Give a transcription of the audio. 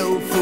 no food.